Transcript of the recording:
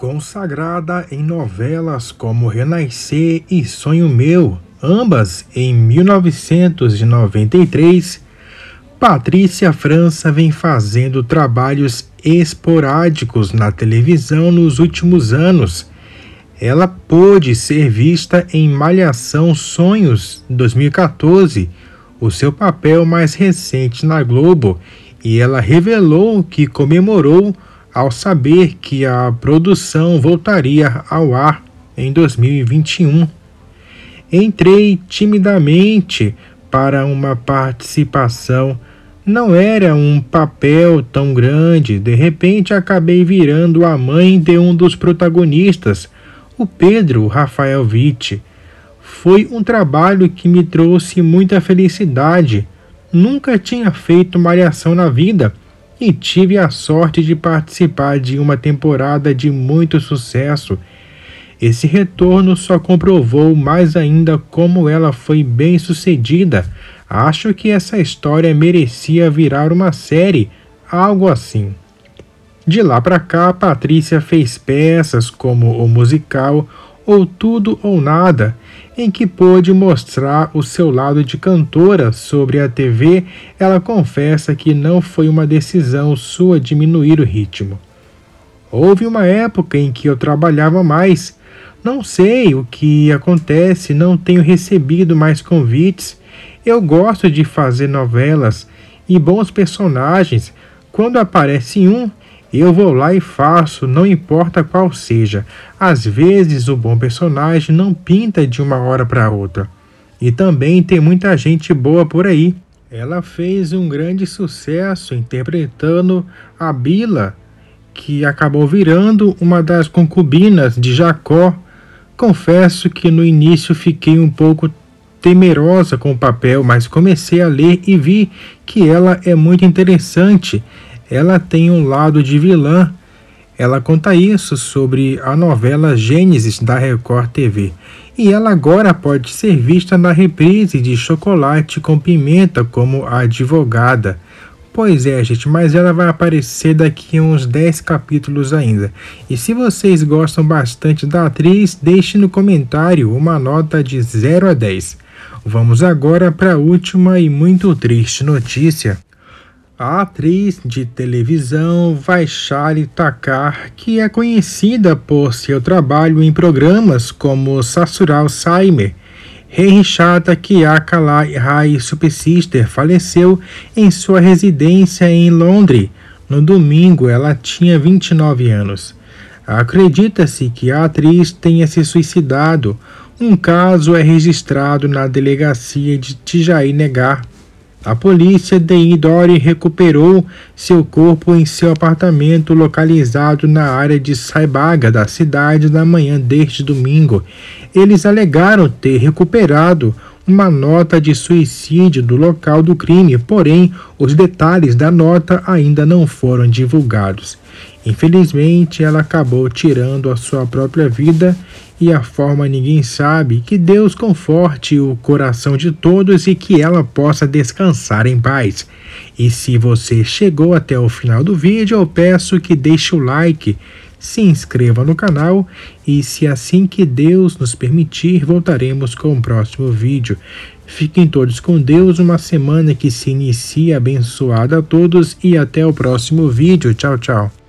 Consagrada em novelas como Renascer e Sonho Meu, ambas em 1993, Patrícia França vem fazendo trabalhos esporádicos na televisão nos últimos anos. Ela pôde ser vista em Malhação Sonhos 2014, o seu papel mais recente na Globo, e ela revelou que comemorou ao saber que a produção voltaria ao ar em 2021. Entrei timidamente para uma participação. Não era um papel tão grande, de repente acabei virando a mãe de um dos protagonistas, o Pedro Rafael Witt. Foi um trabalho que me trouxe muita felicidade. Nunca tinha feito malhação na vida e tive a sorte de participar de uma temporada de muito sucesso. Esse retorno só comprovou mais ainda como ela foi bem sucedida. Acho que essa história merecia virar uma série, algo assim. De lá para cá, Patrícia fez peças como o musical ou Tudo ou Nada, em que pôde mostrar o seu lado de cantora sobre a TV, ela confessa que não foi uma decisão sua diminuir o ritmo. Houve uma época em que eu trabalhava mais. Não sei o que acontece, não tenho recebido mais convites. Eu gosto de fazer novelas e bons personagens. Quando aparece um, eu vou lá e faço, não importa qual seja. Às vezes o bom personagem não pinta de uma hora para outra. E também tem muita gente boa por aí. Ela fez um grande sucesso interpretando a Bila, que acabou virando uma das concubinas de Jacó. Confesso que no início fiquei um pouco temerosa com o papel, mas comecei a ler e vi que ela é muito interessante ela tem um lado de vilã. Ela conta isso sobre a novela Gênesis da Record TV. E ela agora pode ser vista na reprise de Chocolate com Pimenta como advogada. Pois é, gente, mas ela vai aparecer daqui a uns 10 capítulos ainda. E se vocês gostam bastante da atriz, deixe no comentário uma nota de 0 a 10. Vamos agora para a última e muito triste notícia. A atriz de televisão Vaishali Takar, que é conhecida por seu trabalho em programas como Sassural Saimer, Reishata Kiakala Rai Supersister faleceu em sua residência em Londres. No domingo, ela tinha 29 anos. Acredita-se que a atriz tenha se suicidado. Um caso é registrado na delegacia de Tijaí Negar. A polícia de Idori recuperou seu corpo em seu apartamento localizado na área de Saibaga da cidade na manhã deste domingo. Eles alegaram ter recuperado uma nota de suicídio do local do crime, porém os detalhes da nota ainda não foram divulgados. Infelizmente, ela acabou tirando a sua própria vida e a forma ninguém sabe. Que Deus conforte o coração de todos e que ela possa descansar em paz. E se você chegou até o final do vídeo, eu peço que deixe o like, se inscreva no canal e se assim que Deus nos permitir, voltaremos com o próximo vídeo. Fiquem todos com Deus, uma semana que se inicia abençoada a todos e até o próximo vídeo. Tchau, tchau.